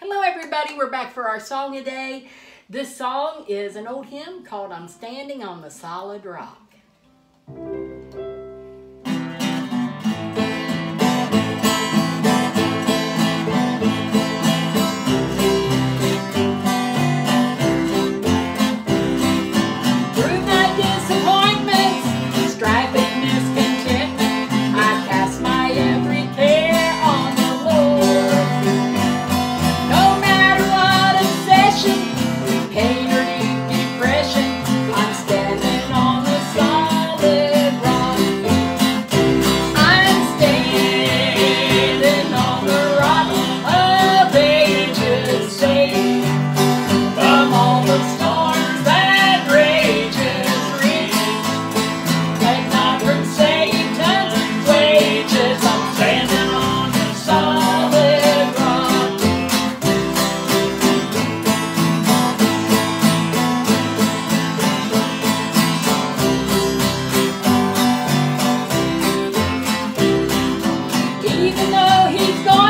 Hello, everybody. We're back for our song today. This song is an old hymn called I'm Standing on the Solid Rock. even though he's gone.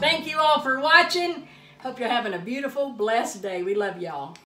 Thank you all for watching. Hope you're having a beautiful, blessed day. We love y'all.